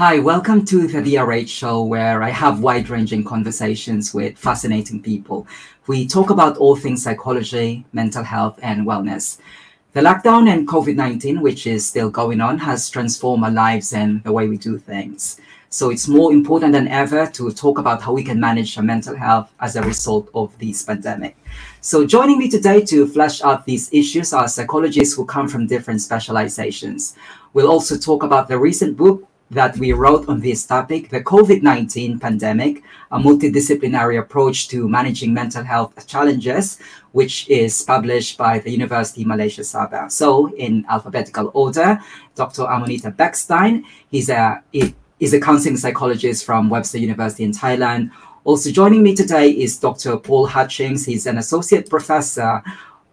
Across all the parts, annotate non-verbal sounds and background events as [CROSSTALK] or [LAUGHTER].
Hi, welcome to the DRH show where I have wide-ranging conversations with fascinating people. We talk about all things psychology, mental health, and wellness. The lockdown and COVID 19, which is still going on, has transformed our lives and the way we do things. So it's more important than ever to talk about how we can manage our mental health as a result of this pandemic. So joining me today to flesh out these issues are psychologists who come from different specializations. We'll also talk about the recent book that we wrote on this topic, the COVID-19 pandemic, a multidisciplinary approach to managing mental health challenges, which is published by the University Malaysia Sabah. So in alphabetical order, Dr. Amoneeta Beckstein, he's a, he is a counseling psychologist from Webster University in Thailand. Also joining me today is Dr. Paul Hutchings. He's an associate professor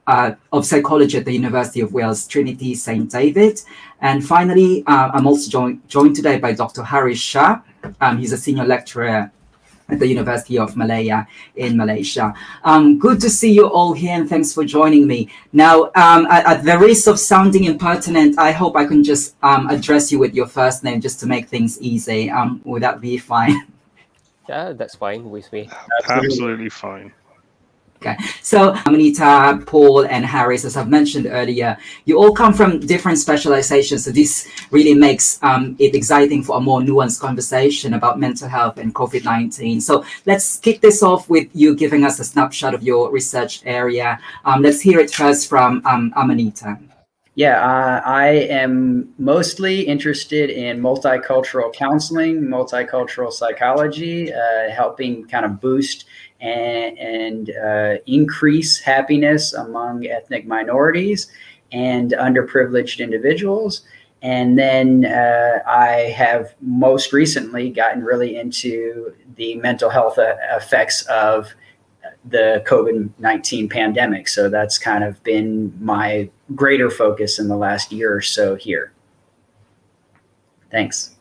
uh, of psychology at the University of Wales, Trinity St. David. And finally, uh, I'm also joined, joined today by Dr. Harris Shah. Um, he's a senior lecturer at the University of Malaya in Malaysia. Um, good to see you all here and thanks for joining me. Now, um, at, at, the risk of sounding impertinent, I hope I can just um, address you with your first name just to make things easy. Um, would that be fine? [LAUGHS] Yeah, that's fine with me. Absolutely, Absolutely fine. Okay, so Amoneeta, Paul, and Harris, as I've mentioned earlier, you all come from different specializations. So this really makes um, it exciting for a more nuanced conversation about mental health and COVID 19. So let's kick this off with you giving us a snapshot of your research area. Um, let's hear it first from um, Amoneeta. Yeah, uh, I am mostly interested in multicultural counseling, multicultural psychology, uh, helping kind of boost and, and uh, increase happiness among ethnic minorities and underprivileged individuals. And then uh, I have most recently gotten really into the mental health uh, effects of the COVID 19 pandemic. So that's kind of been my greater focus in the last year or so here. Thanks.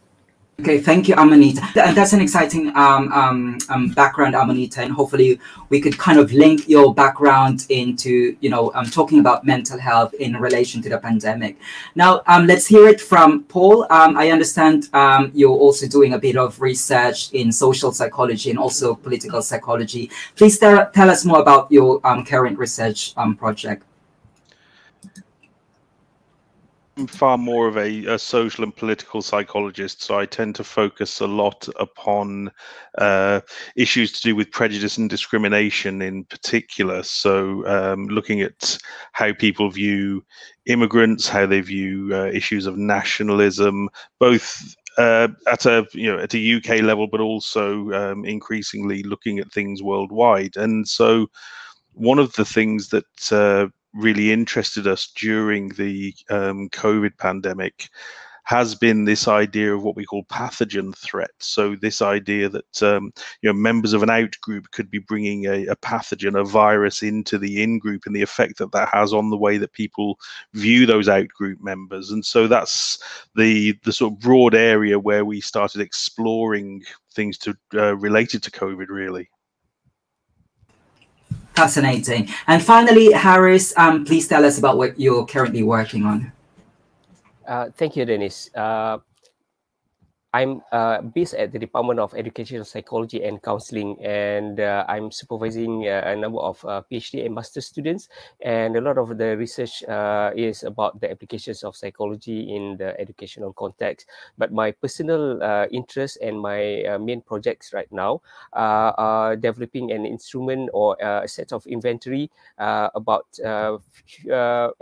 Okay, thank you, Amoneeta. That's an exciting um, um, um, background, Amoneeta, and hopefully we could kind of link your background into, you know, um, talking about mental health in relation to the pandemic. Now, um, let's hear it from Paul. Um, I understand um, you're also doing a bit of research in social psychology and also political psychology. Please tell, tell us more about your um, current research um, project. I'm far more of a, a, social and political psychologist, so I tend to focus a lot upon uh, issues to do with prejudice and discrimination in particular. So, um, looking at how people view immigrants, how they view uh, issues of nationalism, both uh, at a you know at a UK level, but also um, increasingly looking at things worldwide. And so, one of the things that uh, really interested us during the um, COVID pandemic has been this idea of what we call pathogen threat. So this idea that um, you know members of an out group could be bringing a, a, pathogen, a virus into the in group, and the effect that that has on the way that people view those out group members. And so that's the the sort of broad area where we started exploring things to uh, related to COVID, really. Fascinating. And finally, Harris, um, please tell us about what you're currently working on. Uh, thank you, Dennis. Uh, I'm uh, based at the Department of Educational Psychology and Counseling, and uh, I'm supervising uh, a number of uh, PhD and master students. And a lot of the research uh, is about the applications of psychology in the educational context. But my personal uh, interest and my main projects right now are developing an instrument or a set of inventory about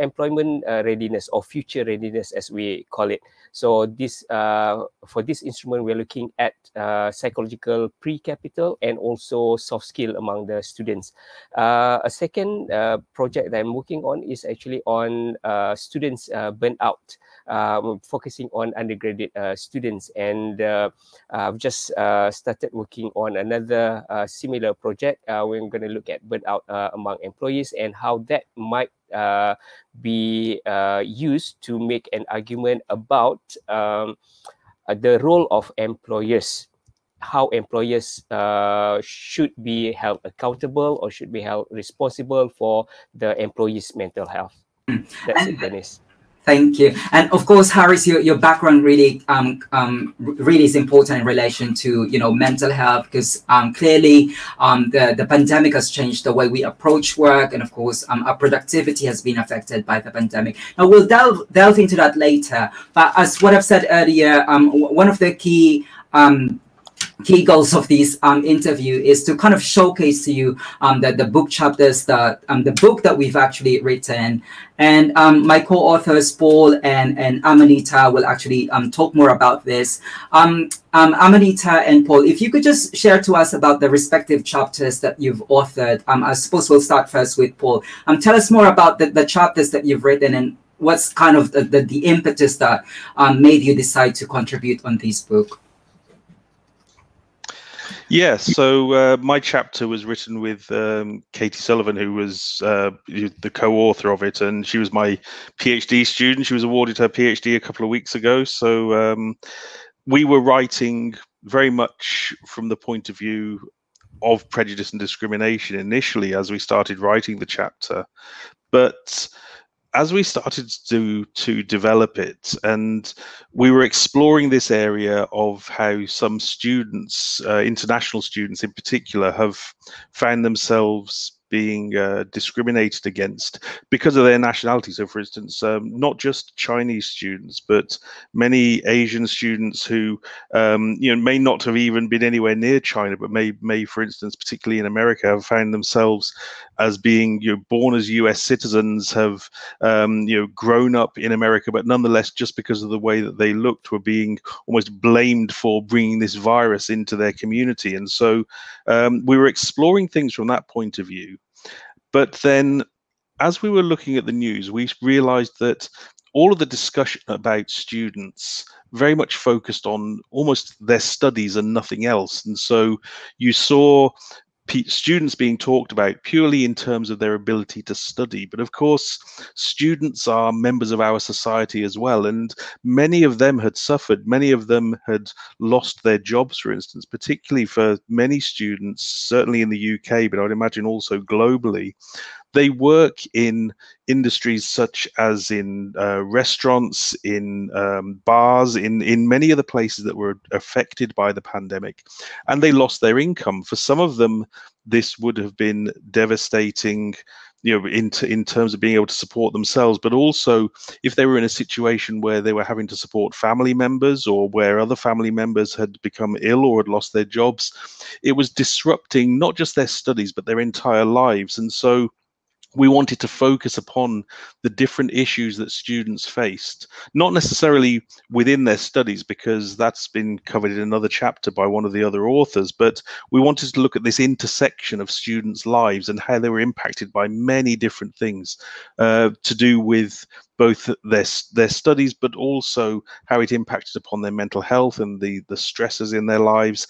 employment readiness or future readiness, as we call it. So this for this instrument, we're looking at uh, psychological pre-capital and also soft skill among the students. Uh, a second uh, project that I'm working on is actually on uh, students uh, burnout, focusing on undergraduate uh, students. And I've just started working on another similar project. we're going to look at burnout among employees and how that might uh, be uh, used to make an argument about um, uh, the role of employers how employers uh, should be held accountable or should be held responsible for the employees mental health hmm. that's it dennis Thank you. And of course, Harris, your, your background really um, um, really is important in relation to you know mental health because um, clearly um, the the pandemic has changed the way we approach work, and of course um, our productivity has been affected by the pandemic. Now we'll delve delve into that later. But as what I've said earlier, um, one of the key um, key goals of this um, interview is to kind of showcase to you um, the, the book chapters that um, the book that we've actually written. And um, my co-authors paul and, and amoneeta will actually um, talk more about this. Um, amoneeta and paul if you could just share to us about the respective chapters that you've authored. I suppose we'll start first with paul. Tell us more about the, the chapters that you've written and what's kind of the, the, the impetus that made you decide to contribute on this book yeah, so uh, my chapter was written with um, Katie Sullivan, who was uh, the co-author of it, and she was my PhD student. She was awarded her PhD a couple of weeks ago. So um, we were writing very much from the point of view of prejudice and discrimination initially as we started writing the chapter, but as we started to to develop it and we were exploring this area of how some students uh, international students in particular have found themselves being uh, discriminated against because of their nationality. So, for instance, um, not just Chinese students, but many Asian students who, um, you know, may not have even been anywhere near China, but may, may, for instance, particularly in America, have found themselves as being, you know, born as U.S. citizens, have, um, you know, grown up in America, but nonetheless, just because of the way that they looked, were being almost blamed for bringing this virus into their community. And so, um, we were exploring things from that point of view. But then, as we were looking at the news, we realized that all of the discussion about students very much focused on almost their studies and nothing else. And so you saw students being talked about purely in terms of their ability to study. But of course, students are members of our society as well. And many of them had suffered, many of them had lost their jobs, for instance, particularly for many students, certainly in the UK, but I would imagine also globally they work in industries such as in uh, restaurants, in um, bars, in in many of the places that were affected by the pandemic, and they lost their income. For some of them, this would have been devastating you know in, in terms of being able to support themselves but also if they were in a situation where they were having to support family members or where other family members had become ill or had lost their jobs it was disrupting not just their studies but their entire lives and so we wanted to focus upon the different issues that students faced, not necessarily within their studies, because that's been covered in another chapter by one of the other authors, but we wanted to look at this intersection of students' lives and how they were impacted by many different things uh, to do with both their their studies, but also how it impacted upon their mental health and the the stresses in their lives,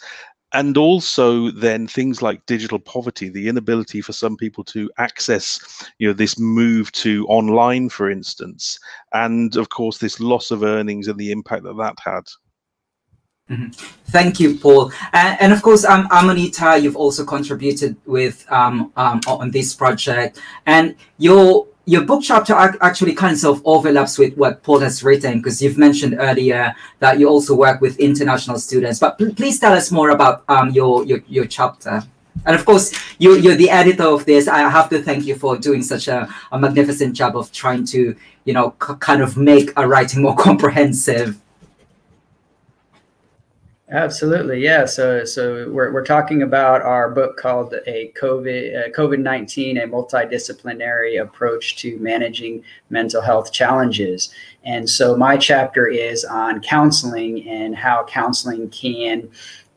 and also then things like digital poverty the inability for some people to access you know this move to online for instance and of course this loss of earnings and the impact that that had Mm-hmm. Thank you, Paul. And, and of course, um, Amoneeta, you've also contributed with um, um, on this project, and your your book chapter actually kind of overlaps with what Paul has written because you've mentioned earlier that you also work with international students. But please tell us more about um, your, your your chapter. And of course, you, you're the editor of this. I have to thank you for doing such a, a magnificent job of trying to, you know, kind of make a writing more [LAUGHS] comprehensive. Absolutely, yeah. So, so we're, we're talking about our book called a COVID uh, COVID nineteen a multidisciplinary approach to managing mental health challenges. And so, my chapter is on counseling and how counseling can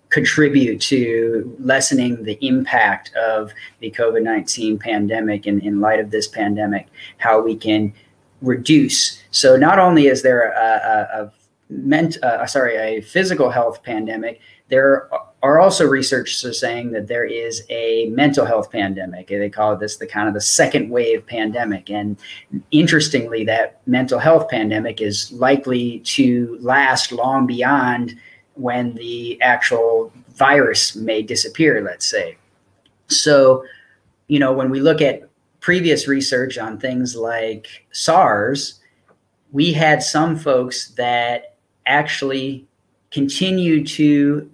contribute to lessening the impact of the COVID nineteen pandemic. And in light of this pandemic, how we can reduce. So, not only is there a, a, a meant uh, sorry a physical health pandemic there are also researchers saying that there is a mental health pandemic they call this the kind of the second wave pandemic. And interestingly that mental health pandemic is likely to last long beyond when the actual virus may disappear let's say. So you know when we look at previous research on things like SARS we had some folks that actually continue to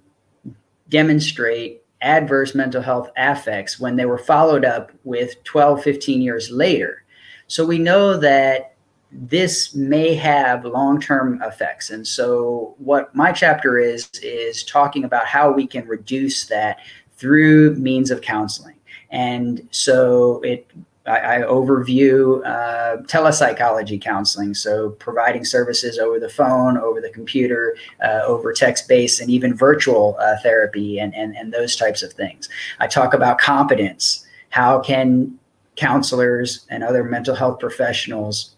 demonstrate adverse mental health affects when they were followed up with 12, 15 years later. So we know that this may have long-term effects. And so what my chapter is, is talking about how we can reduce that through means of counseling. And so it I, I overview uh, telepsychology counseling, so providing services over the phone, over the computer, uh, over text based, and even virtual uh, therapy and, and, and those types of things. I talk about competence. How can counselors and other mental health professionals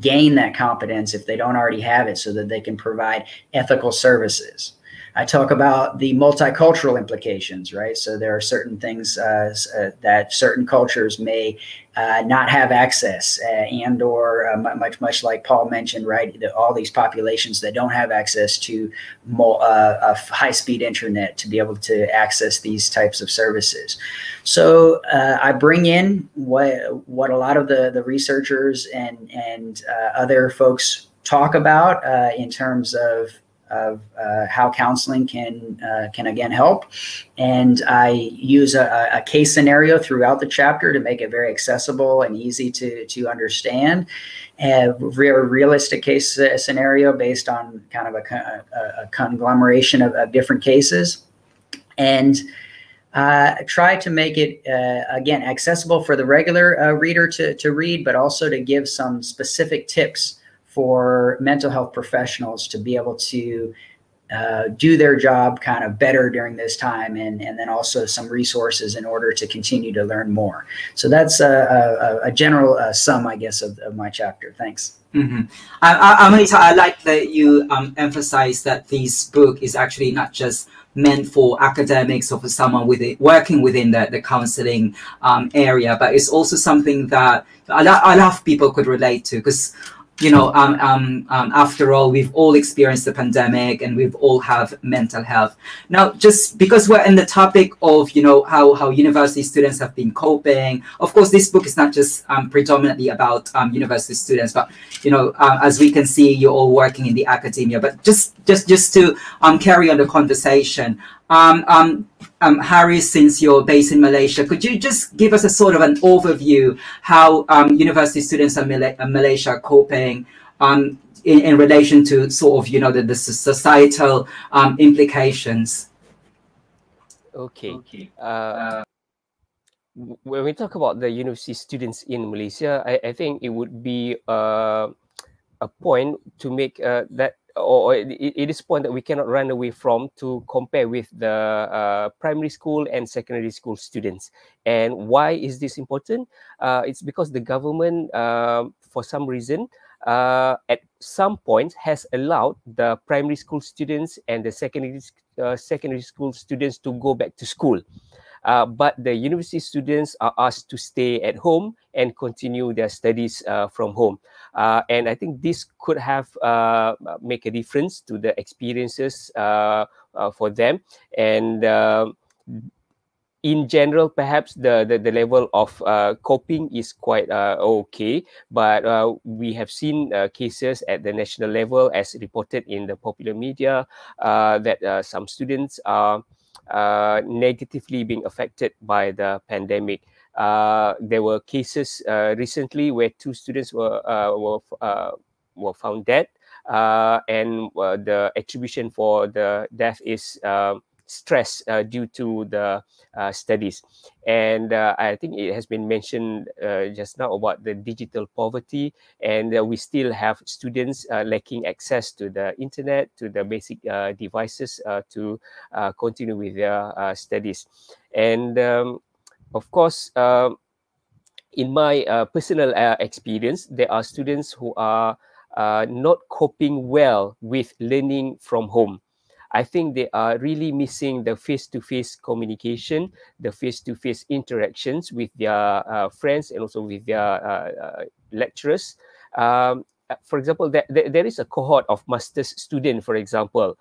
gain that competence if they don't already have it so that they can provide ethical services? I talk about the multicultural implications, right? So there are certain things uh, uh, that certain cultures may uh, not have access, uh, and or uh, much much like Paul mentioned, right? All these populations that don't have access to uh, high speed internet to be able to access these types of services. So I bring in what what a lot of the the researchers and and other folks talk about in terms of of uh, how counseling can uh, can again help. And I use a, a, case scenario throughout the chapter to make it very accessible and easy to to understand. A realistic case scenario based on kind of a, a, a conglomeration of, of, different cases, and. Uh, try to make it uh, again accessible for the regular uh, reader to, to read, but also to give some specific tips for mental health professionals to be able to uh, do their job kind of better during this time and, and then also some resources in order to continue to learn more. So that's a, a, a general uh, sum, I guess, of, of my chapter. Thanks. Mm-hmm. I, I, I, like that you um, emphasize that this book is actually not just meant for academics or for someone with it, working within the, the counseling um, area, but it's also something that a lot, a lot of people could relate to because you know, um, um, um, after all, we've all experienced the pandemic and we've all have mental health. Now, just because we're in the topic of, you know, how, how university students have been coping, of course, this book is not just um, predominantly about um, university students, but, you know, uh, as we can see, you're all working in the academia, but just, just, just to um, carry on the conversation, um, um, um, Harry, since you're based in Malaysia, could you just give us a sort of an overview how um, university students in Malaysia are coping um, in, in, relation to sort of, you know, the, the societal um, implications? Okay. okay. Uh, when we talk about the university students in Malaysia, I, I think it would be uh, a point to make uh, that or it, it is point that we cannot run away from to compare with the uh, primary school and secondary school students. And why is this important? Uh, it's because the government, uh, for some reason, uh, at some point has allowed the primary school students and the secondary uh, secondary school students to go back to school. Uh, but the university students are asked to stay at home and continue their studies uh, from home. Uh, and I think this could have uh, make a difference to the experiences uh, uh, for them. And in general, perhaps the, the, the level of coping is quite okay. But we have seen cases at the national level as reported in the popular media that some students are uh, negatively being affected by the pandemic. Uh, there were cases uh, recently where two students were uh, were uh, were found dead, uh, and the attribution for the death is stress uh, due to the uh, studies. And uh, I think it has been mentioned uh, just now about the digital poverty, and uh, we still have students uh, lacking access to the internet, to the basic devices to continue with their studies. And um, of course, um, in my personal experience, there are students who are not coping well with learning from home. I think they are really missing the face-to-face communication, the face-to-face interactions with their uh, friends and also with their uh, uh, lecturers. Um, for example, there, there is a cohort of master's student, for example,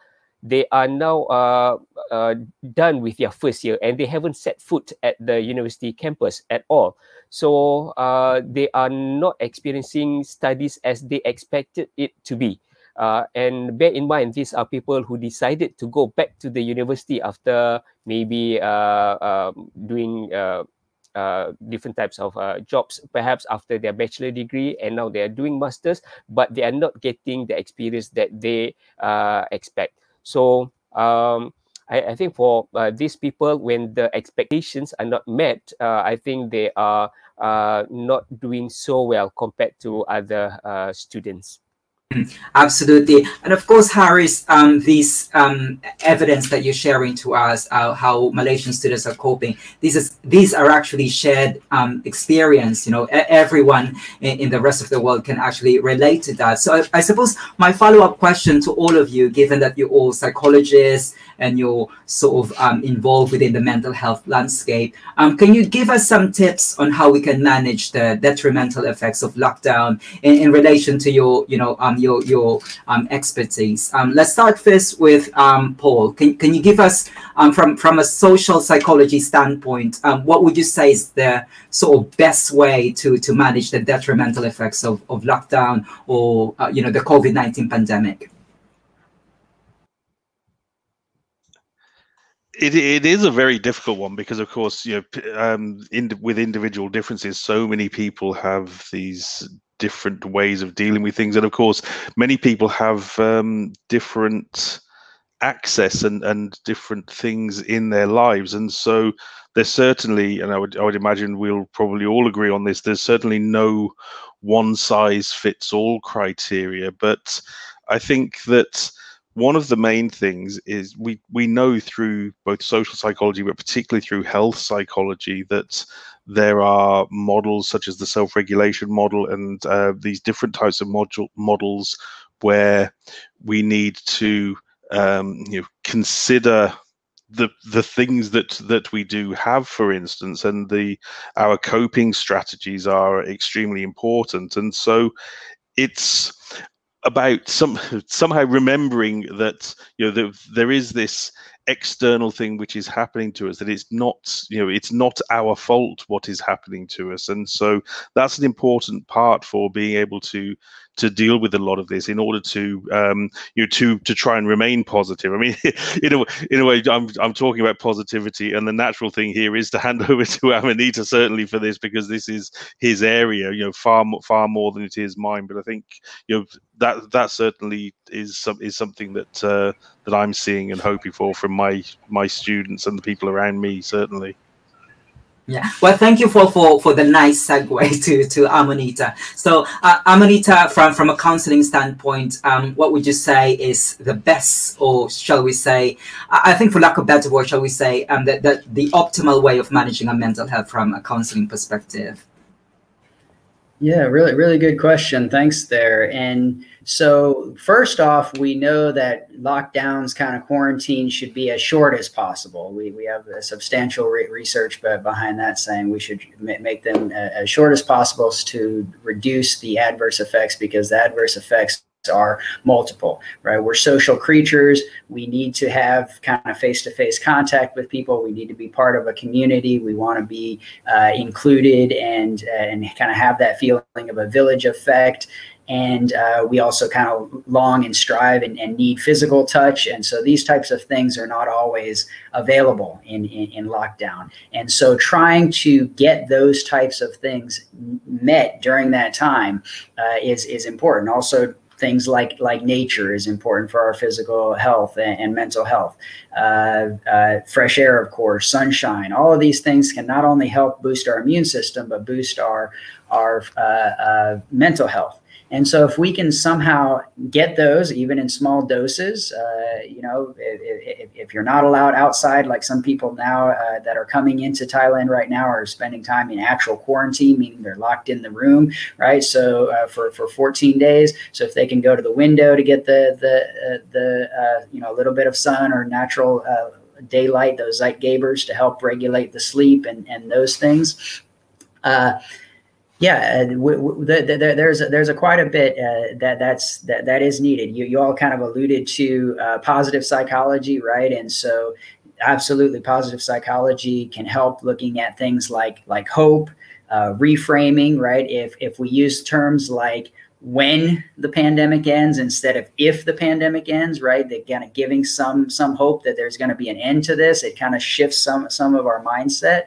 they are now uh, uh, done with their first year and they haven't set foot at the university campus at all. So uh, they are not experiencing studies as they expected it to be. Uh, and bear in mind, these are people who decided to go back to the university after maybe uh, um, doing uh, uh, different types of uh, jobs, perhaps after their bachelor degree, and now they are doing masters, but they are not getting the experience that they uh, expect. So um, I, I, think for uh, these people, when the expectations are not met, uh, I think they are uh, not doing so well compared to other students. Absolutely. And of course, Harris, um, this um, evidence that you're sharing to us, uh, how Malaysian students are coping, these, is, these are actually shared um, experience. You know, everyone in, in, the rest of the world can actually relate to that. So I, I suppose my follow-up question to all of you, given that you're all psychologists and you're sort of um, involved within the mental health landscape, um, can you give us some tips on how we can manage the detrimental effects of lockdown in, in relation to your, you know, um, your your um, expertise. Um, let's start first with um, Paul. Can, can you give us um, from from a social psychology standpoint, um, what would you say is the sort of best way to to manage the detrimental effects of, of lockdown or uh, you know the COVID nineteen pandemic? It, it is a very difficult one because, of course, you know, um, in, with individual differences, so many people have these different ways of dealing with things, and of course, many people have um, different access and and different things in their lives, and so there's certainly, and I would I would imagine we'll probably all agree on this. There's certainly no one size fits all criteria, but I think that one of the main things is we we know through both social psychology but particularly through health psychology that there are models such as the self-regulation model and uh, these different types of module models where we need to um, you know consider the the things that that we do have for instance and the our coping strategies are extremely important. And so it's about some somehow remembering that you know the, there is this external thing which is happening to us that it's not you know it's not our fault what is happening to us and so that's an important part for being able to to deal with a lot of this in order to um, you know to to try and remain positive. I mean, [LAUGHS] in a in a way, I'm I'm talking about positivity, and the natural thing here is to hand [LAUGHS] over to Amoneeta certainly for this because this is his area, you know, far far more than it is mine. But I think you know that that certainly is some is something that uh, that I'm seeing and hoping for from my my students and the people around me certainly. Yeah. Well, thank you for, for, for the nice segue [LAUGHS] to, to Amoneeta. So, uh, from, from a counseling standpoint, um, what would you say is the best, or shall we say, I think for lack of better word, shall we say, um, that, that the optimal way of managing a mental health from a counseling perspective? Yeah, really, really good question. Thanks there. And so, first off, we know that lockdowns, kind of quarantine, should be as short as possible. We, we have a substantial re- research behind that saying we should make them uh, as short as possible to reduce the adverse effects because the adverse effects are multiple, right? We're social creatures. We need to have kind of face to face contact with people. We need to be part of a community. We want to be uh, included and, uh, and kind of have that feeling of a village effect. And uh, we also kind of long and strive and, and, need physical touch. And so these types of things are not always available in, in, in lockdown. And so trying to get those types of things met during that time uh, is, is important. Also, things like like nature is important for our physical health and, and mental health. Uh, uh, fresh air, of course, sunshine. All of these things can not only help boost our immune system, but boost our our uh, uh mental health. And so, if we can somehow get those, even in small doses, uh, you know, if, if, if, you're not allowed outside, like some people now uh, that are coming into Thailand right now are spending time in actual quarantine, meaning they're locked in the room, right? So uh, for for 14 days. So if they can go to the window to get the the uh, the uh, you know a little bit of sun or natural uh, daylight, those Zeitgebers to help regulate the sleep and and those things Yeah, uh, w- w- the, the, the, there's a, there's a quite a bit uh, that that's that, that is needed. You you all kind of alluded to uh, positive psychology, right? And so, absolutely, positive psychology can help looking at things like like hope, uh, reframing, right? If if we use terms like when the pandemic ends instead of if the pandemic ends right that kind of giving some some hope that there's going to be an end to this it kind of shifts some some of our mindset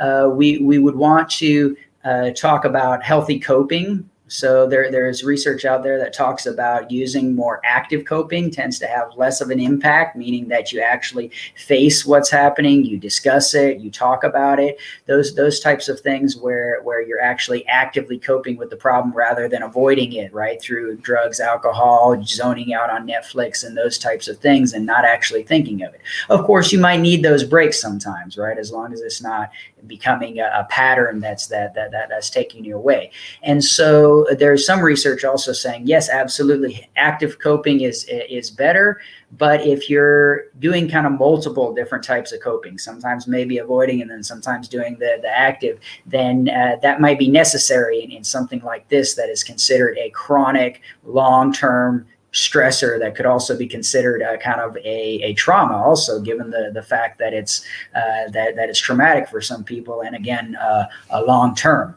uh, we we would want to uh, talk about healthy coping so there, there's research out there that talks about using more active coping tends to have less of an impact, meaning that you actually face what's happening, you discuss it, you talk about it. Those those types of things where where you're actually actively coping with the problem rather than avoiding it, right? Through drugs, alcohol, zoning out on Netflix, and those types of things, and not actually thinking of it. Of course, you might need those breaks sometimes, right? As long as it's not becoming a, a pattern that's that, that that that's taking you away. And so there's some research also saying yes, absolutely, active coping is is better. But if you're doing kind of multiple different types of coping, sometimes maybe avoiding and then sometimes doing the, the active, then uh, that might be necessary in, in something like this that is considered a chronic, long term stressor that could also be considered a kind of a, a trauma also given the the fact that it's uh, that that it's traumatic for some people and again uh, a long term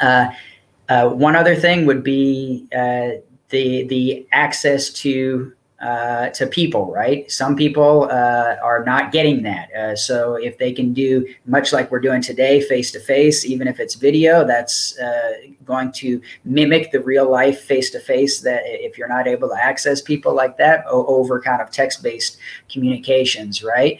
uh, uh, one other thing would be uh, the the access to uh, to people, right? Some people uh, are not getting that. Uh, so if they can do much like we're doing today, face to face, even if it's video, that's uh, going to mimic the real life face to face. That if you're not able to access people like that over kind of text based communications, right?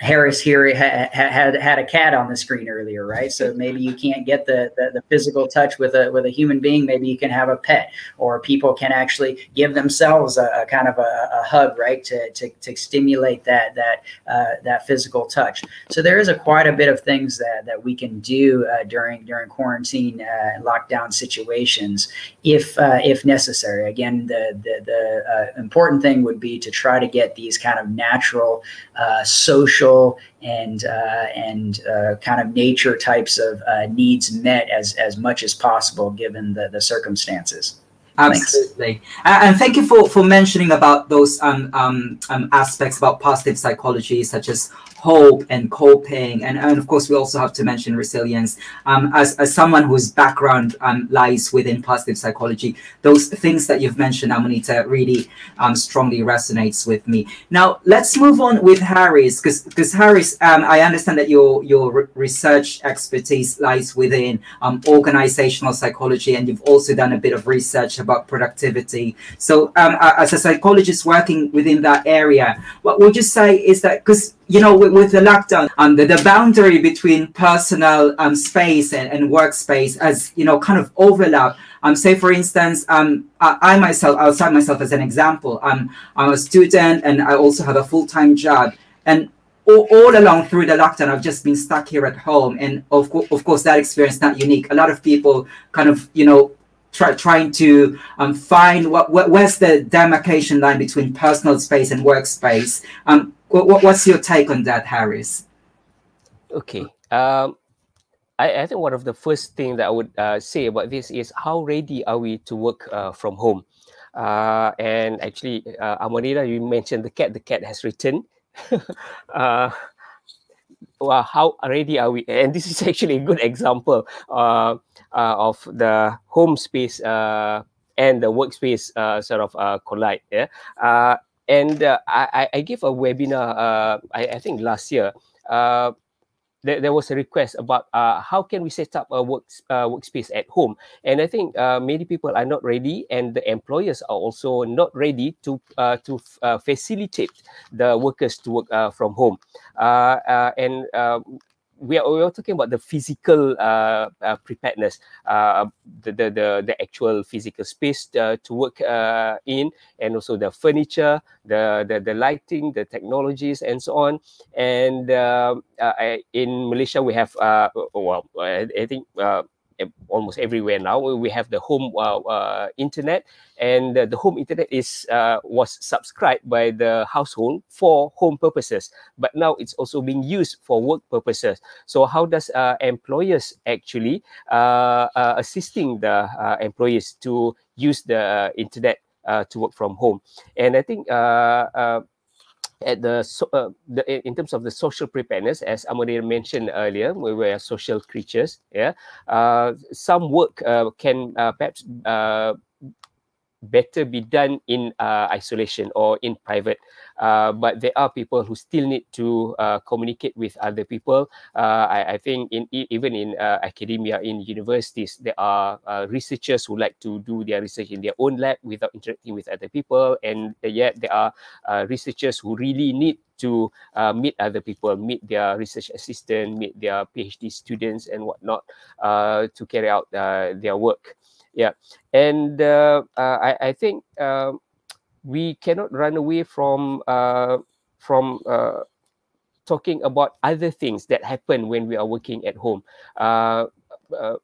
Harris here had, had had a cat on the screen earlier, right? So maybe you can't get the, the, the physical touch with a with a human being. Maybe you can have a pet, or people can actually give themselves a, a kind of a, a, hug, right, to, to, to stimulate that that uh, that physical touch. So there is a quite a bit of things that, that we can do uh, during during quarantine uh, lockdown situations, if uh, if necessary. Again, the the, the uh, important thing would be to try to get these kind of natural uh, social and uh, and uh, kind of nature types of needs met as as much as possible given the the circumstances. Absolutely, uh, and thank you for for mentioning about those um, um, um, aspects about positive psychology, such as hope and coping. And, and of course, we also have to mention resilience. Um, as, as someone whose background um, lies within positive psychology, those things that you've mentioned, Amoneeta, really um, strongly resonates with me. Now, let's move on with Harris, because Harris, um, I understand that your, your research expertise lies within um, organizational psychology, and you've also done a bit of research about productivity. So um, as a psychologist working within that area, what would you say is that, because you know, with, with, the lockdown, um, the, the boundary between personal um, space and, and workspace as, you know, kind of overlap. Um, say, for instance, um, I, I myself, I'll cite myself as an example. Um, I'm a student and I also have a full-time job. And all, all along through the lockdown, I've just been stuck here at home. And of, co- of course, that experience not unique. A lot of people kind of, you know, try, trying to um, find what, what, where's the demarcation line between personal space and workspace. Um, what, what's your take on that, Harris? Okay. Um, I, I think one of the first things that I would uh, say about this is how ready are we to work uh, from home? Uh, and actually, uh, you mentioned the cat. The cat has returned. [LAUGHS] uh, well, how ready are we? And this is [LAUGHS] actually a good example uh, uh, of the home space uh, and the workspace uh, sort of uh, collide. Yeah. And uh, I, I gave a webinar, uh, I, I think last year. Uh, there, there was a request about uh, how can we set up a work, uh, workspace at home. And I think uh, many people are not ready, and the employers are also not ready to uh, to uh, facilitate the workers to work uh, from home. Uh, uh, and um, we are, we are talking about the physical uh, uh, preparedness, uh, the, the, the, the actual physical space uh, to work uh, in, and also the furniture, the, the, the lighting, the technologies, and so on. And um, uh, in Malaysia, we have, well, I, I think almost everywhere now. We have the home uh, uh, internet, and the home internet is uh, was subscribed by the household for home purposes, but now it's also being used for work purposes. So how does uh, employers actually uh, uh, assisting the employees to use the internet to work from home? And I think at the, uh, the in terms of the social preparedness, as Amadir mentioned earlier, we were social creatures. Yeah, uh, some work uh, can uh, perhaps uh, better be done in uh, isolation or in private. Uh, but there are people who still need to uh, communicate with other people. Uh, I, I, think in even in uh, academia, in universities, there are uh, researchers who like to do their research in their own lab without interacting with other people, and yet there are researchers who really need to meet other people, meet their research assistant, meet their PhD students, and whatnot to carry out their work yeah. And uh, uh, I, I think uh, we cannot run away from uh, from uh, talking about other things that happen when we are working at home. Uh,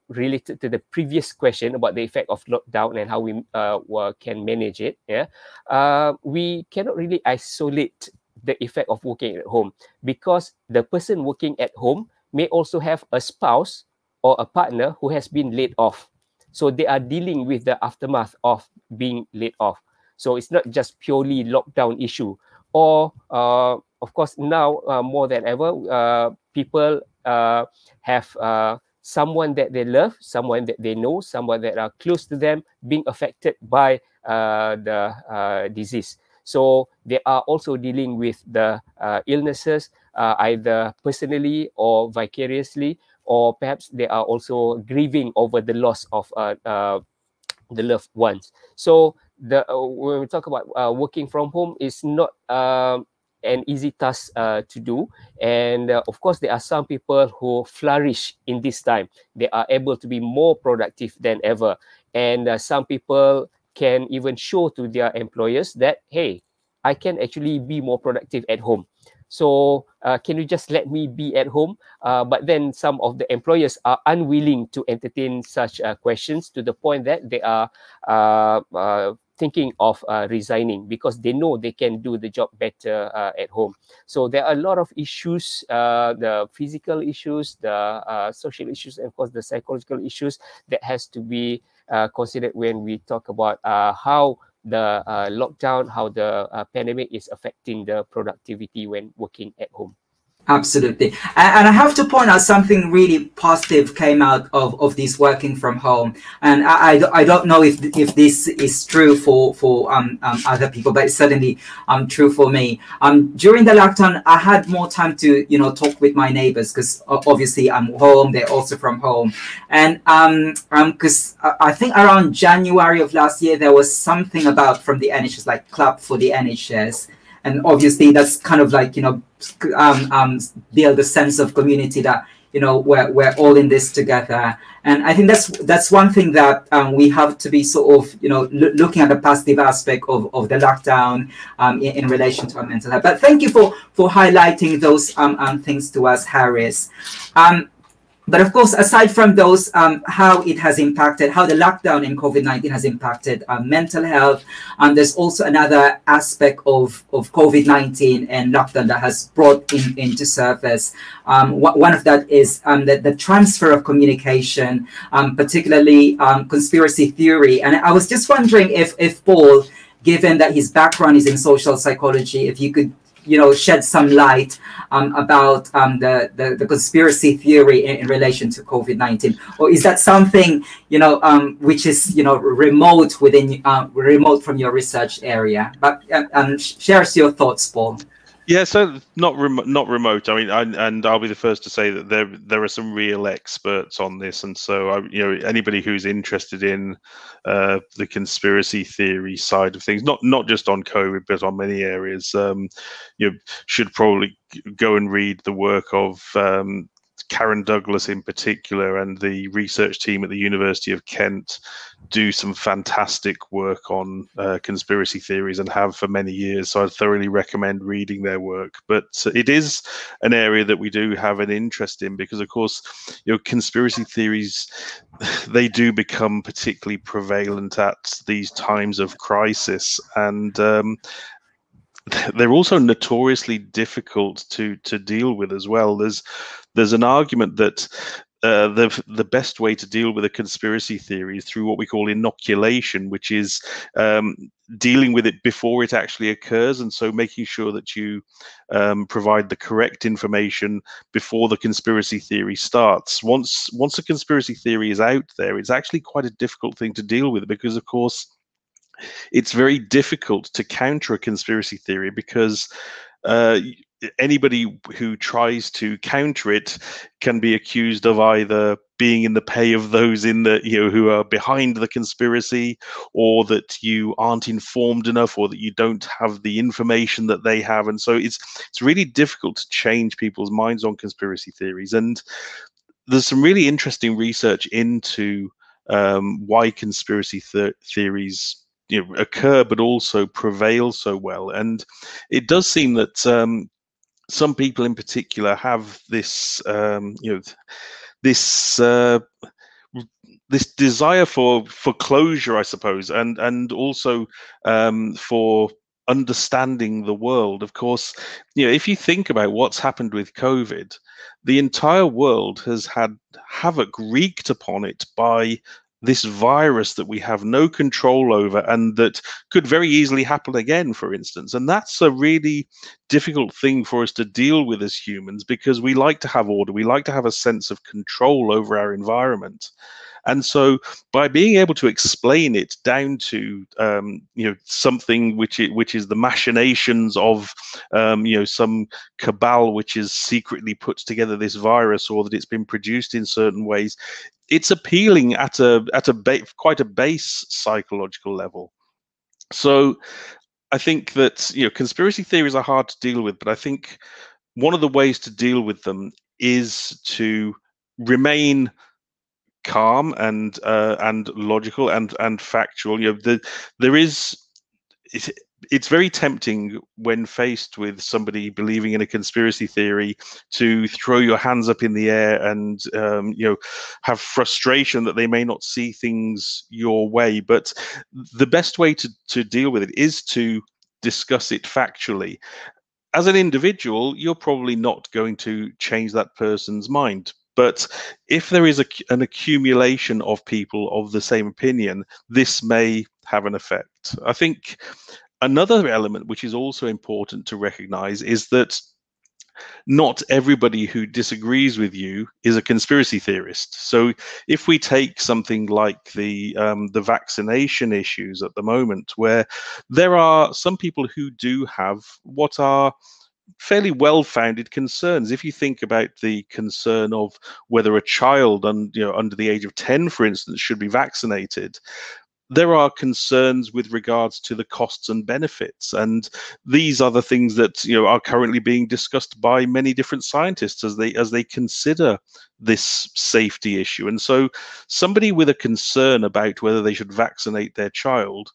related to the previous question about the effect of lockdown and how we can manage it yeah we cannot really isolate the effect of working at home because the person working at home may also have a spouse or a partner who has been laid off so they are dealing with the aftermath of being laid off. So it's not just purely lockdown issue. Or uh, of course now uh, more than ever, uh, people uh, have uh, someone that they love, someone that they know, someone that are close to them being affected by uh, the disease. So they are also dealing with the illnesses either personally or vicariously or perhaps they are also grieving over the loss of uh, uh, the loved ones. So the uh, when we talk about uh, working from home is not um, an easy task uh, to do, and uh, of course there are some people who flourish in this time. They are able to be more productive than ever, and some people can even show to their employers that hey, I can actually be more productive at home. So uh, can you just let me be at home? Uh, but then some of the employers are unwilling to entertain such uh, questions to the point that they are uh, uh, thinking of uh, resigning because they know they can do the job better at home. So there are a lot of issues, the physical issues, the social issues, and of course the psychological issues that has to be considered when we talk about how the uh, lockdown, how the uh, pandemic is affecting the productivity when working at home. Absolutely. And I have to point out something really positive came out of, of this working from home. And I, I, I don't know if, if this is true for, for um, um, other people, but it's certainly um, true for me. Um, during the lockdown, I had more time to, you know, talk with my neighbors because obviously I'm home. They're also from home. And um, um, because I think around January of last year, there was something about from the NHS, like Clap for the NHS and obviously that's kind of like you know um, um, build a sense of community that you know we're, we're all in this together. And i think that's that's one thing that um, we have to be sort of you know looking at the positive aspect of, of the lockdown um, in, in, relation to our mental health. But thank you for for highlighting those um, um things to us harris. Um, but of course, aside from those, um, how it has impacted, how the lockdown in COVID-19 has impacted uh, mental health, um, there's also another aspect of, of COVID-19 and lockdown that has brought in, into surface. Um, one of that is um, the, the transfer of communication, particularly conspiracy theory. And I was just wondering if, if Paul, given that his background is in social psychology, if you could you know shed some light um, about um, the, the, the conspiracy theory in, in relation to COVID nineteen, or is that something you know um, which is you know remote within uh, remote from your research area? But uh, um, shares your thoughts, Paul. Yeah, so not rem- not remote. I mean, I, and I'll be the first to say that there there are some real experts on this, and so I, you know anybody who's interested in uh, the conspiracy theory side of things, not not just on COVID, but on many areas, um, you know, should probably go and read the work of um, Karen Douglas in particular and the research team at the University of Kent do some fantastic work on uh, conspiracy theories and have for many years. So I thoroughly recommend reading their work. But it is an area that we do have an interest in because, of course, you know, conspiracy theories [SIGHS] they do become particularly prevalent at these times of crisis and. Um, they're also notoriously difficult to to deal with as well. There's there's an argument that uh, the the best way to deal with a conspiracy theory is through what we call inoculation, which is um, dealing with it before it actually occurs, and so making sure that you um, provide the correct information before the conspiracy theory starts. Once once a conspiracy theory is out there, it's actually quite a difficult thing to deal with because, of course, it's very difficult to counter a conspiracy theory because uh, anybody who tries to counter it can be accused of either being in the pay of those in the you know who are behind the conspiracy or that you aren't informed enough or that you don't have the information that they have. And so it's it's really difficult to change people's minds on conspiracy theories. And there's some really interesting research into um, why conspiracy th- theories you know, occur but also prevail so well. And it does seem that um, some people in particular have this um, you know this uh, this desire for for closure i suppose and and also um, for understanding the world. Of course you know if you think about what's happened with covid the entire world has had havoc wreaked upon it by this virus that we have no control over and that could very easily happen again, for instance. And that's a really difficult thing for us to deal with as humans because we like to have order, we like to have a sense of control over our environment. And so, by being able to explain it down to um, you know something which it, which is the machinations of um, you know some cabal which is secretly put together this virus, or that it's been produced in certain ways, it's appealing at a at a quite a base psychological level. So I think that you know conspiracy theories are hard to deal with, but I think one of the ways to deal with them is to remain calm and uh, and logical and and factual. You know, the, there is it's it's very tempting when faced with somebody believing in a conspiracy theory to throw your hands up in the air and um, you know have frustration that they may not see things your way. But the best way to, to deal with it is to discuss it factually. As an individual you're probably not going to change that person's mind but if there is a, an accumulation of people of the same opinion this may have an effect i think Another element which is also important to recognize is that not everybody who disagrees with you is a conspiracy theorist. So if we take something like the um, the vaccination issues at the moment, where there are some people who do have what are fairly well-founded concerns. If you think about the concern of whether a child, un, you know, under the age of 10, for instance, should be vaccinated, there are concerns with regards to the costs and benefits and these are the things that you know are currently being discussed by many different scientists as they as they consider this safety issue and so somebody with a concern about whether they should vaccinate their child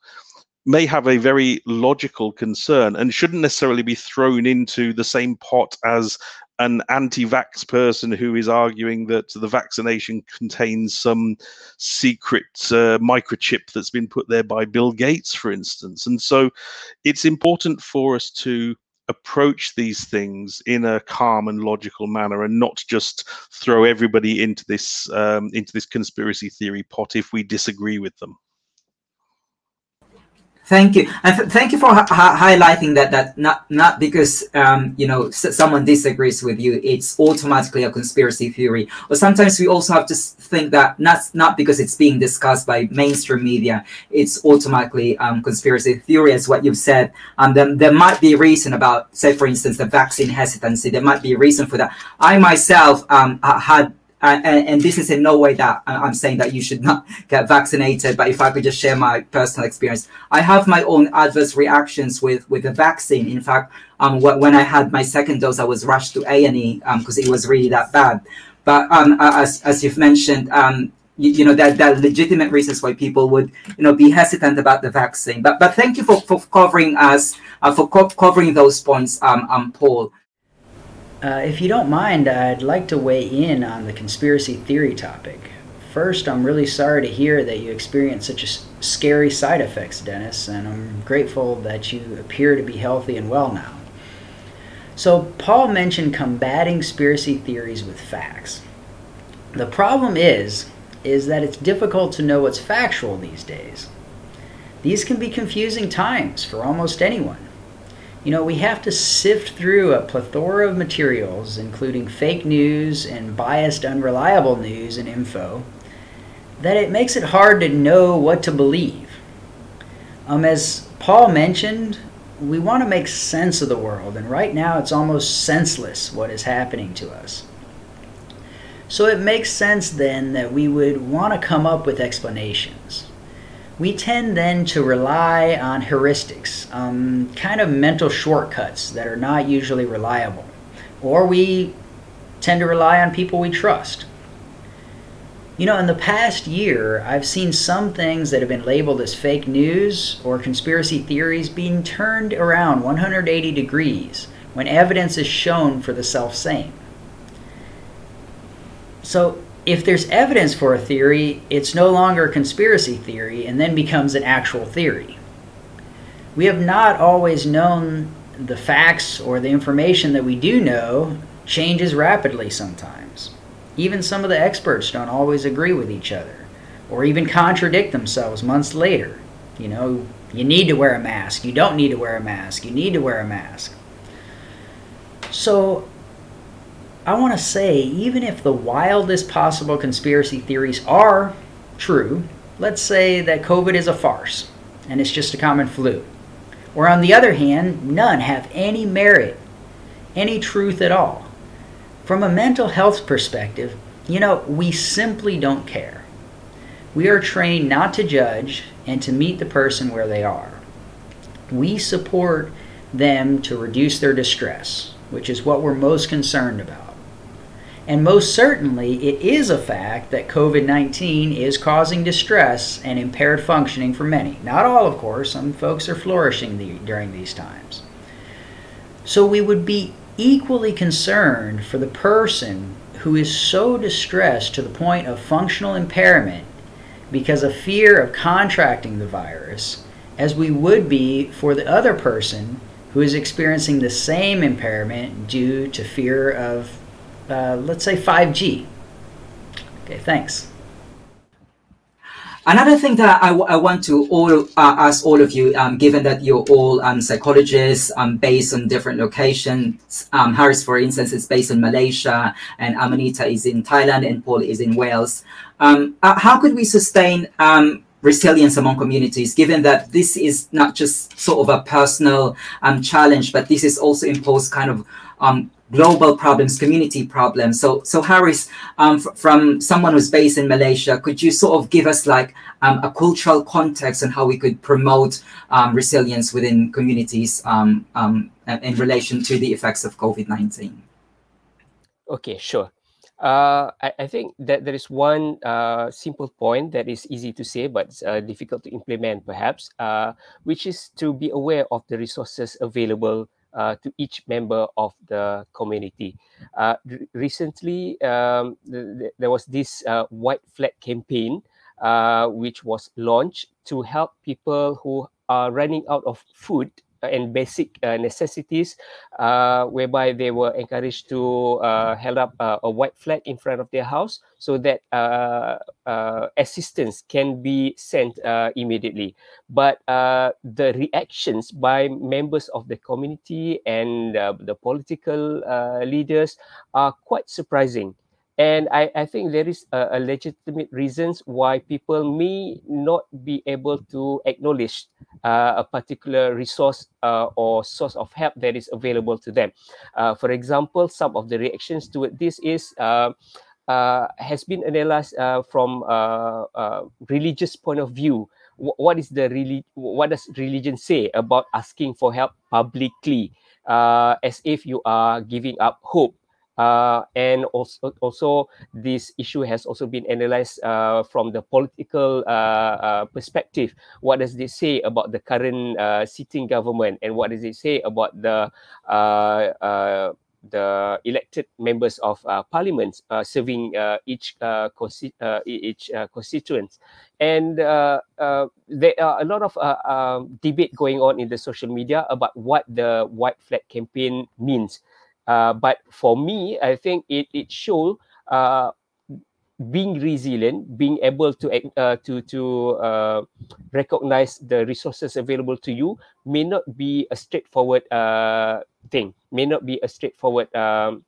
may have a very logical concern and shouldn't necessarily be thrown into the same pot as an anti-vax person who is arguing that the vaccination contains some secret uh, microchip that's been put there by Bill Gates, for instance. And so it's important for us to approach these things in a calm and logical manner and not just throw everybody into this um, into this conspiracy theory pot if we disagree with them. Thank you, and th- thank you for highlighting that. That not not because um, you know someone disagrees with you, it's automatically a conspiracy theory. Or sometimes we also have to think that not not because it's being discussed by mainstream media, it's automatically um, conspiracy theory, as what you've said. And um, then there might be a reason about, say, for instance, the vaccine hesitancy. There might be a reason for that. I myself um, had and, and, this is in no way that I'm saying that you should not [LAUGHS] get vaccinated, but if I could just share my personal experience, I have my own adverse reactions with with the vaccine. In fact, um, when I had my second dose, I was rushed to A and E because um, it was really that bad. But um, as as you've mentioned, um, you, you know that that legitimate reasons why people would you know be hesitant about the vaccine. But but thank you for, for covering us uh, for co- covering those points, um, um Paul. Uh, if you don't mind, I'd like to weigh in on the conspiracy theory topic. First, I'm really sorry to hear that you experienced such a scary side effects, Dennis, and I'm grateful that you appear to be healthy and well now. So, Paul mentioned combating conspiracy theories with facts. The problem is is that it's difficult to know what's factual these days. These can be confusing times for almost anyone. You know, we have to sift through a plethora of materials, including fake news and biased, unreliable news and info, that it makes it hard to know what to believe. Um, as Paul mentioned, we want to make sense of the world, and right now it's almost senseless what is happening to us. So it makes sense then that we would want to come up with explanations. We tend then to rely on heuristics, um, kind of mental shortcuts that are not usually reliable. Or we tend to rely on people we trust. You know, in the past year, I've seen some things that have been labeled as fake news or conspiracy theories being turned around 180 degrees when evidence is shown for the self same. So if there's evidence for a theory, it's no longer a conspiracy theory and then becomes an actual theory. We have not always known the facts or the information that we do know changes rapidly sometimes. Even some of the experts don't always agree with each other or even contradict themselves months later. You know, you need to wear a mask, you don't need to wear a mask, you need to wear a mask. So I want to say, even if the wildest possible conspiracy theories are true, let's say that COVID is a farce and it's just a common flu. Or on the other hand, none have any merit, any truth at all. From a mental health perspective, you know, we simply don't care. We are trained not to judge and to meet the person where they are. We support them to reduce their distress, which is what we're most concerned about. And most certainly, it is a fact that COVID 19 is causing distress and impaired functioning for many. Not all, of course, some folks are flourishing the, during these times. So we would be equally concerned for the person who is so distressed to the point of functional impairment because of fear of contracting the virus as we would be for the other person who is experiencing the same impairment due to fear of uh, let's say 5G. Okay, thanks. Another thing that I, I want to all uh, ask all of you, um, given that you're all um, psychologists um, based on different locations, um, Harris, for instance, is based in Malaysia, and Amoneeta is in Thailand, and Paul is in Wales. Um, uh, how could we sustain um, resilience among communities, given that this is not just sort of a personal challenge, but this is also imposed kind of global problems, community problems. So, so Harris, um, from someone who's based in Malaysia, could you sort of give us like um, a cultural context on how we could promote um, resilience within communities um, um, in relation to the effects of COVID-19? Okay, sure. Uh, I, I, think that there is one uh, simple point that is easy to say but uh, difficult to implement perhaps, uh, which is to be aware of the resources available uh, to each member of the community. Uh, recently, um, th- th- there was this uh, white flag campaign uh, which was launched to help people who are running out of food and basic uh, necessities, uh, whereby they were encouraged to uh, held up uh, a white flag in front of their house so that uh, uh, assistance can be sent immediately. But the reactions by members of the community and the political leaders are quite surprising and I, I think there is a, a, legitimate reasons why people may not be able to acknowledge uh, a particular resource uh, or source of help that is available to them. Uh, for example, some of the reactions to this is uh, uh, has been analyzed uh, from a religious point of view. what is the really what does religion say about asking for help publicly, as if you are giving up hope Uh, and also, also this issue has also been analyzed uh, from the political uh, uh perspective. What does it say about the current uh, sitting government, and what does it say about the uh, the elected members of parliament serving each each constituent? And there are a lot of um, debate going on in the social media about what the white flag campaign means. Uh, but for me, I think it it shows uh, being resilient, being able to uh, to to uh, recognize the resources available to you may not be a straightforward uh, thing. May not be a straightforward um,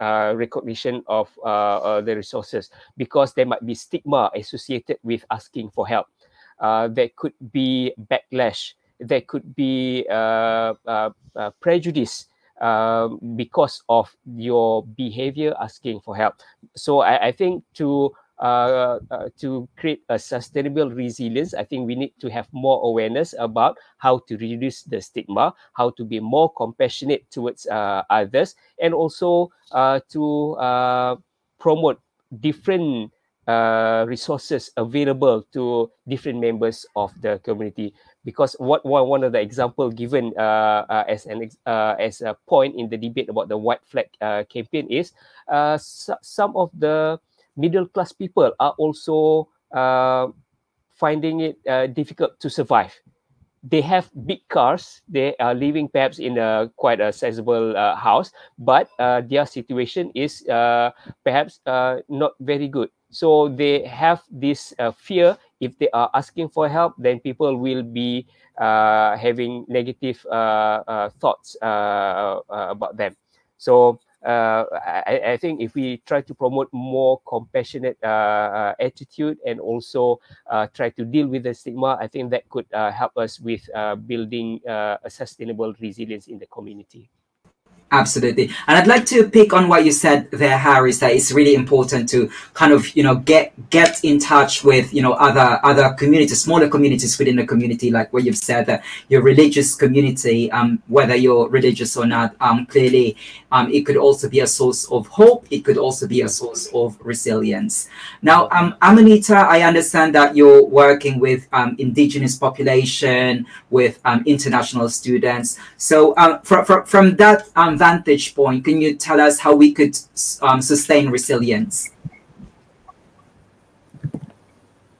uh, recognition of uh, the resources because there might be stigma associated with asking for help. There could be backlash. There could be uh, um, because of your behavior asking for help. So I, I think to uh, uh, to create a sustainable resilience, I think we need to have more awareness about how to reduce the stigma, how to be more compassionate towards uh, others, and also uh, to uh, promote different uh, resources available to different members of the community. Because what one, of the example given uh, uh, as an uh, as a point in the debate about the white flag uh, campaign is uh, some of the middle class people are also finding it difficult to survive. They have big cars they are living perhaps in a quite a sizable house but their situation is perhaps not very good so they have this uh, fear. If they are asking for help then people will be uh, having negative uh, uh thoughts uh, uh, about them. So I, I, think if we try to promote more compassionate attitude and also try to deal with the stigma i think that could help us with building a sustainable resilience in the community Absolutely. And I'd like to pick on what you said there, Harris, that it's really important to kind of, you know, get get in touch with, you know, other other communities, smaller communities within the community, like what you've said, that your religious community, um, whether you're religious or not, um, clearly um, it could also be a source of hope. It could also be a source of resilience. Now, um, Amoneeta, I understand that you're working with um, indigenous population, with um, international students. So um, from, from, from that um, vantage point, can you tell us how we could um, sustain resilience?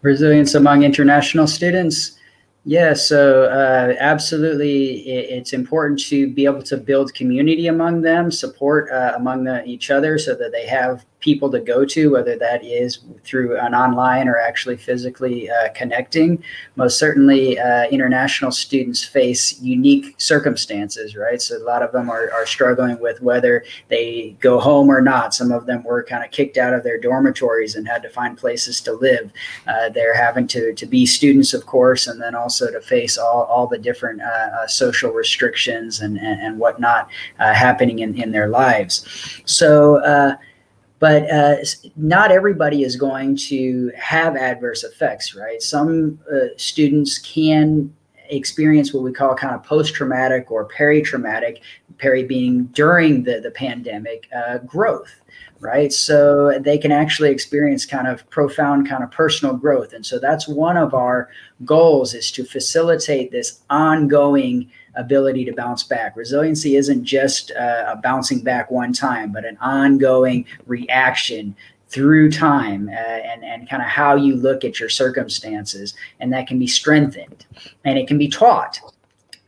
Resilience among international students. Yeah, so uh, absolutely, it's important to be able to build community among them, support uh, among the, each other, so that they have people to go to, whether that is through an online or actually physically uh, connecting. Most certainly, uh, international students face unique circumstances, right? So a lot of them are, are struggling with whether they go home or not. Some of them were kind of kicked out of their dormitories and had to find places to live. Uh, they're having to, to be students, of course, and then also to face all, all the different uh, uh, social restrictions and, and, and whatnot uh, happening in, in their lives. So, but uh, not everybody is going to have adverse effects, right? Some uh, students can experience what we call kind of post-traumatic or peri-traumatic, peri being during the, the pandemic, uh, growth, right? So they can actually experience kind of profound kind of personal growth. And so that's one of our goals is to facilitate this ongoing ability to bounce back. Resiliency isn't just uh, a bouncing back one time, but an ongoing reaction through time uh, and, and kind of how you look at your circumstances. And that can be strengthened and it can be taught.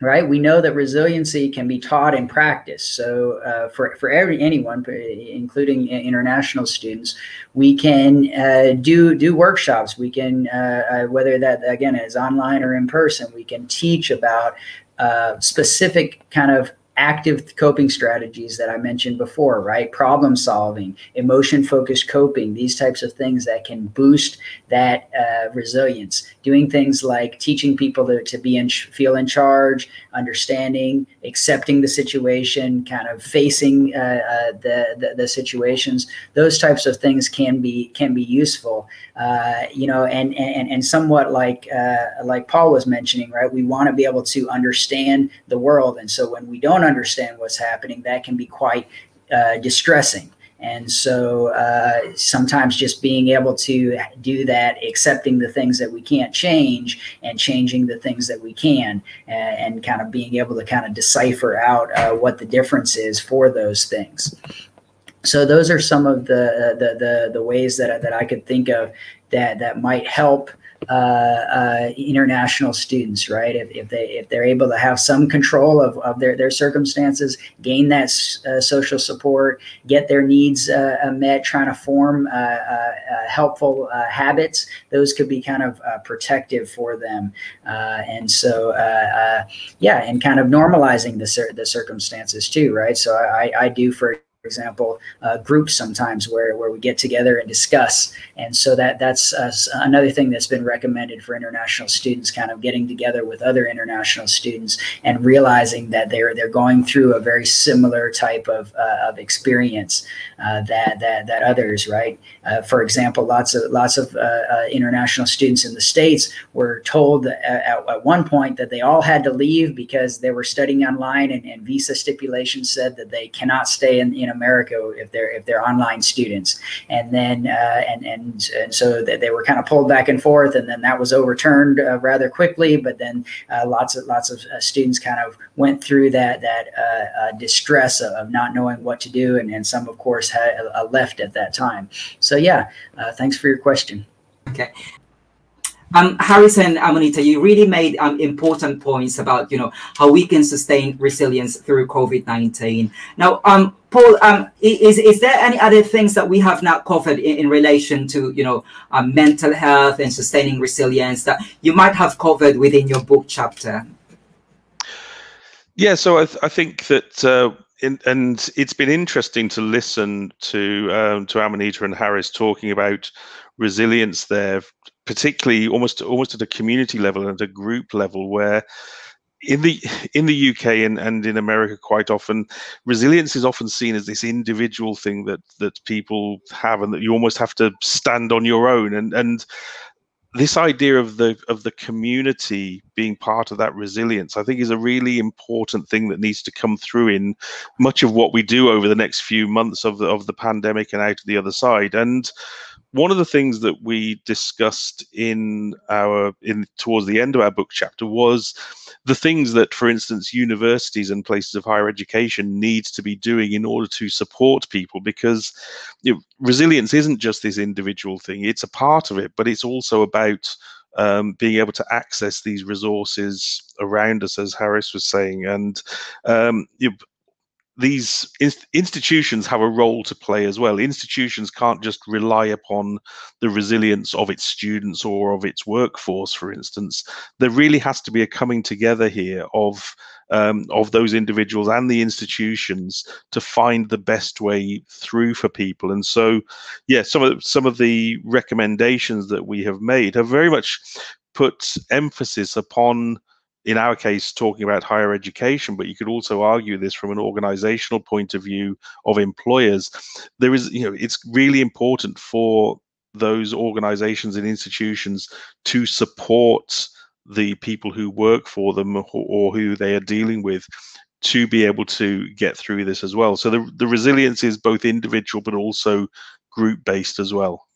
Right, we know that resiliency can be taught and practiced. So, uh, for for every anyone, including international students, we can uh, do do workshops. We can uh, uh, whether that again is online or in person. We can teach about uh, specific kind of active coping strategies that I mentioned before, right? Problem solving, emotion focused coping, these types of things that can boost that uh, resilience. Doing things like teaching people to, to be in, feel in charge, understanding, accepting the situation, kind of facing uh, uh, the, the, the situations. Those types of things can be can be useful, uh, you know, and and and somewhat like uh, like Paul was mentioning, right? We want to be able to understand the world, and so when we don't understand what's happening, that can be quite uh, distressing And so uh, sometimes just being able to do that, accepting the things that we can't change and changing the things that we can, and, and kind of being able to kind of decipher out uh, what the difference is for those things. So those are some of the the the, the ways that that I could think of that that might help uh, uh, international students, right? If, if they if they're able to have some control of, of their, their circumstances, gain that uh, social support, get their needs uh, uh, met, trying to form uh, helpful habits, those could be kind of protective for them. and so, yeah, and kind of normalizing the the circumstances too, right? So I, I do for example, uh, groups sometimes where, where we get together and discuss. And so that that's uh, another thing that's been recommended for international students, kind of getting together with other international students and realizing that they're they're going through a very similar type of, uh, of experience uh, that, that that others, right? Uh, for example, lots of lots of uh, international students in the states were told at, at, one point that they all had to leave because they were studying online and, and visa stipulations said that they cannot stay in you know America if they're if they're online students, and then uh, and and and so that they were kind of pulled back and forth, and then that was overturned uh, rather quickly. But then uh, lots of lots of uh, students kind of went through that that uh, distress of, of, not knowing what to do, and, and some of course had left at that time. So yeah, thanks for your question. Okay. Um, Harrison Amoneeta, you really made um, important points about you know how we can sustain resilience through COVID nineteen. Now, um, Paul, um, is is there any other things that we have not covered in, in relation to you know um, mental health and sustaining resilience that you might have covered within your book chapter? Yeah, so I, th I think that. Uh, in, and it's been interesting to listen to um, to Amoneeta and Harris talking about resilience there particularly almost almost at a community level and at a group level where in the in the UK and, and in America quite often resilience is often seen as this individual thing that that people have and that you almost have to stand on your own. And and this idea of the of the community being part of that resilience i think is a really important thing that needs to come through in much of what we do over the next few months of the of the pandemic and out of the other side. And one of the things that we discussed in our in towards the end of our book chapter was the things that for instance universities and places of higher education needs to be doing in order to support people because you know, resilience isn't just this individual thing it's a part of it but it's also about um, being able to access these resources around us, as Harris was saying, and um, you, these institutions have a role to play as well. Institutions can't just rely upon the resilience of its students or of its workforce, for instance. There really has to be a coming together here of um, of those individuals and the institutions to find the best way through for people. And so, yeah, some of some of the recommendations that we have made have very much put emphasis upon in our case, talking about higher education, but you could also argue this from an organizational point of view of employers. There is, you know, it's really important for those organizations and institutions to support the people who work for them or who they are dealing with to be able to get through this as well. So the, the resilience is both individual but also group based as well.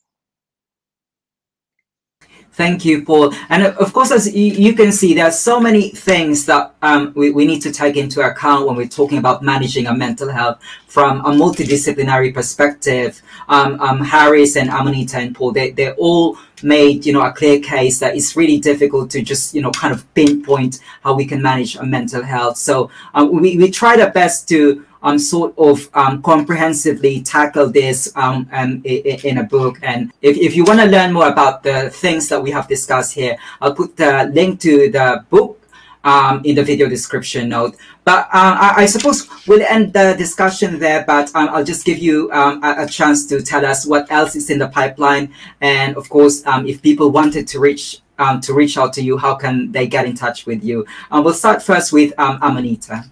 Thank you, Paul. And uh, of course, as you can see, there are so many things that um, we, we need to take into account when we're talking about managing our mental health from a multidisciplinary perspective. Um, um, Harris and Amoneeta and Paul, they, they all made, you know, a clear case that it's really difficult to just, you know, kind of pinpoint how we can manage our mental health. So um, we, we tried our best to um, sort of um, comprehensively tackle this um, um, in a book. And if, if you want to learn more about the things that we have discussed here, I'll put the link to the book um, in the video description note. But uh, I, I, suppose we'll end the discussion there, but um, I'll just give you um, a, a, chance to tell us what else is in the pipeline. And of course, um, if people wanted to reach um, to reach out to you, how can they get in touch with you? Uh, we'll start first with Amoneeta.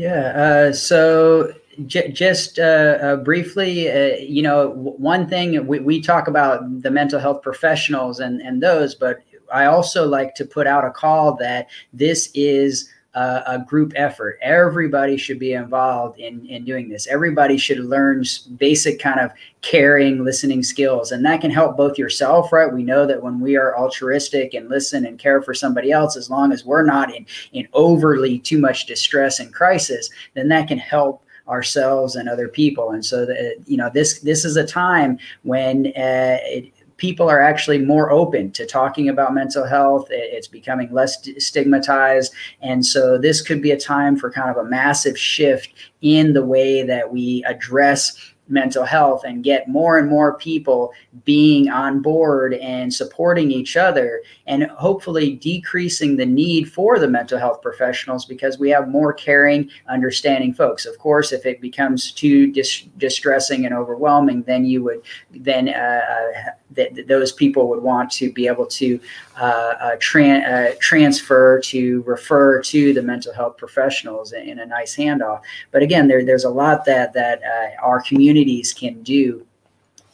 Yeah. Uh, so j- just uh, uh, briefly, uh, you know, w- one thing we, we talk about the mental health professionals and, and those, but I also like to put out a call that this is a, a, group effort. Everybody should be involved in, in doing this. Everybody should learn basic kind of caring, listening skills. And that can help both yourself, right? We know that when we are altruistic and listen and care for somebody else, as long as we're not in, in overly too much distress and crisis, then that can help ourselves and other people. And so that, you know, this, this is a time when uh, it, people are actually more open to talking about mental health. It's becoming less stigmatized. And so this could be a time for kind of a massive shift in the way that we address mental health and get more and more people being on board and supporting each other and hopefully decreasing the need for the mental health professionals because we have more caring understanding folks of course if it becomes too dis- distressing and overwhelming then you would then uh, uh, th- those people would want to be able to uh, uh, tra- uh, transfer to refer to the mental health professionals in, in a nice handoff but again there, there's a lot that that our communities can do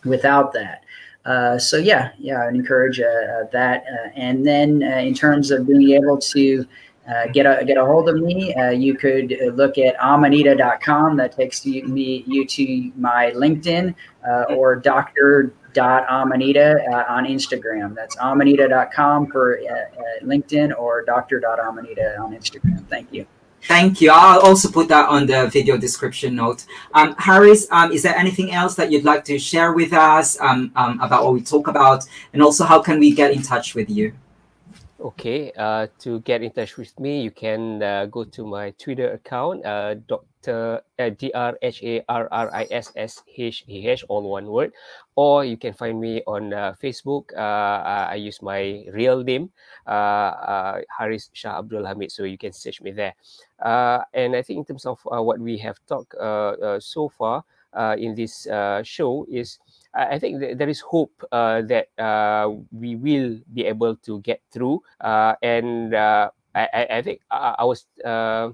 without that uh, so yeah, yeah, I'd encourage uh, uh, that. And then in terms of being able to uh, get a get a hold of me, you could look at amoneeta.com. That takes you, me you to my LinkedIn or Doctor amoneeta on Instagram. That's amoneeta.com for LinkedIn or Doctor Amoneeta on Instagram. Thank you. Thank you. I'll also put that on the video description note. Um, Harris, um, is there anything else that you'd like to share with us um, um about what we talk about? And also, how can we get in touch with you? Okay, uh, to get in touch with me, you can uh, go to my Twitter account, uh, Dr. Uh, D R H A R R I S S H A H, all one word, or you can find me on uh, Facebook. Uh, I use my real name, Harris Shah Abdul Hamid, so you can search me there. and I think in terms of what we have talked so far in this show is I think th- there is hope uh, that uh, we will be able to get through. Uh, and uh, I, I, think I, I was uh,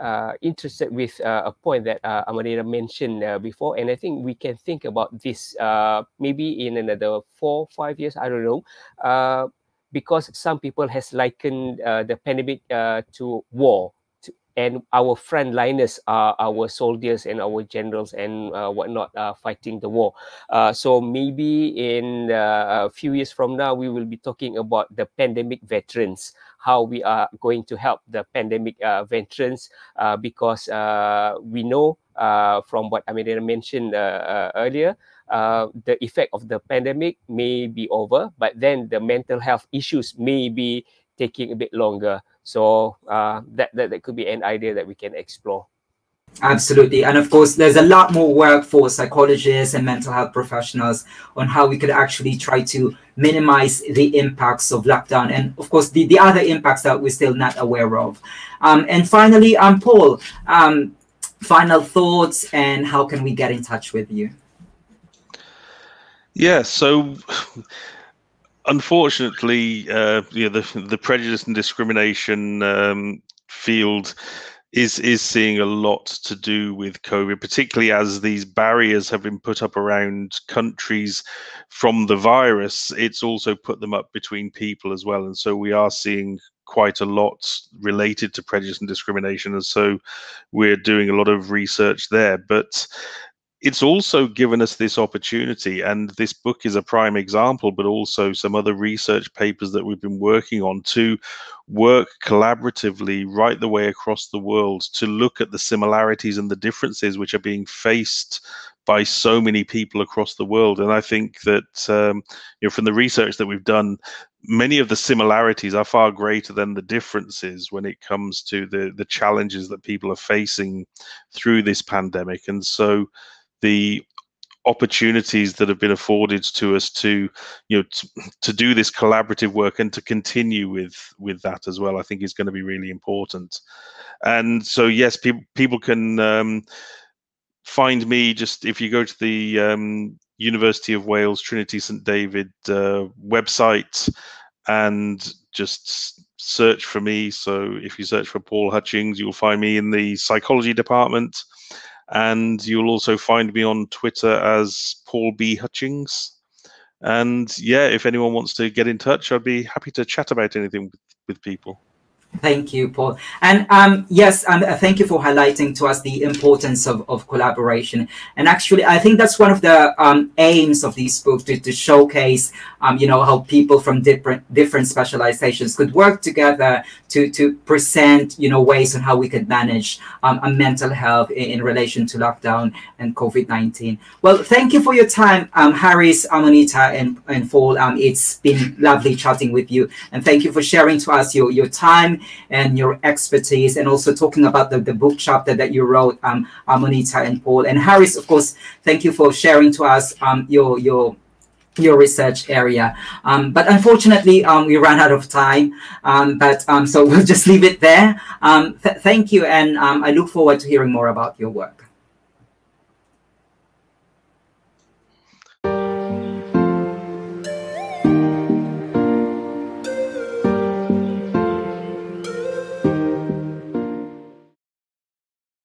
uh, interested with a point that uh, mentioned before, and I think we can think about this maybe in another four, five years. I don't know, because some people has likened the pandemic to war and our frontliners are our soldiers and our generals and uh, whatnot uh, fighting the war. Uh, so maybe in uh, a few years from now, we will be talking about the pandemic veterans, how we are going to help the pandemic uh, veterans, uh, because we know from what Amelia mentioned earlier, the effect of the pandemic may be over, but then the mental health issues may be taking a bit longer. So uh, that, that that could be an idea that we can explore. Absolutely. And of course, there's a lot more work for psychologists and mental health professionals on how we could actually try to minimize the impacts of lockdown and, of course, the, the other impacts that we're still not aware of. Um, and finally, um, Paul, um, final thoughts and how can we get in touch with you? Yeah, so unfortunately, uh, you know, the the prejudice and discrimination um, field is is seeing a lot to do with COVID, particularly as these barriers have been put up around countries from the virus. It's also put them up between people as well, and so we are seeing quite a lot related to prejudice and discrimination, and so we're doing a lot of research there. But it's also given us this opportunity, and this book is a prime example, but also some other research papers that we've been working on to work collaboratively right the way across the world to look at the similarities and the differences which are being faced by so many people across the world. And I think that um, you know from the research that we've done, many of the similarities are far greater than the differences when it comes to the the challenges that people are facing through this pandemic. And so the opportunities that have been afforded to us to you know to, to, do this collaborative work and to continue with with that as well i think is going to be really important. And so yes people people can um, find me just if you go to the um, university of wales trinity st david uh, website and just search for me. So if you search for paul hutchings you'll find me in the psychology department and you'll also find me on Twitter as Paul B. Hutchings. And yeah, if anyone wants to get in touch, I'd be happy to chat about anything with, with people. Thank you, Paul. And um, yes, um, thank you for highlighting to us the importance of, of collaboration. And actually, I think that's one of the um, aims of these books to, to showcase, um, you know, how people from different different specializations could work together to to present, you know, ways on how we could manage um, a mental health in, in, relation to lockdown and COVID nineteen. Well, thank you for your time, um, Harris, Amoneeta, and and Paul. it's been lovely chatting with you, and thank you for sharing to us your your time and your expertise and also talking about the, the book chapter that you wrote, um, Monita and Paul. And Harris, of course, thank you for sharing to us um, your, your your research area. Um, but unfortunately, um, we ran out of time. Um, but um, so [LAUGHS] we'll just leave it there. Um, th thank you, and um, I look forward to hearing more about your work.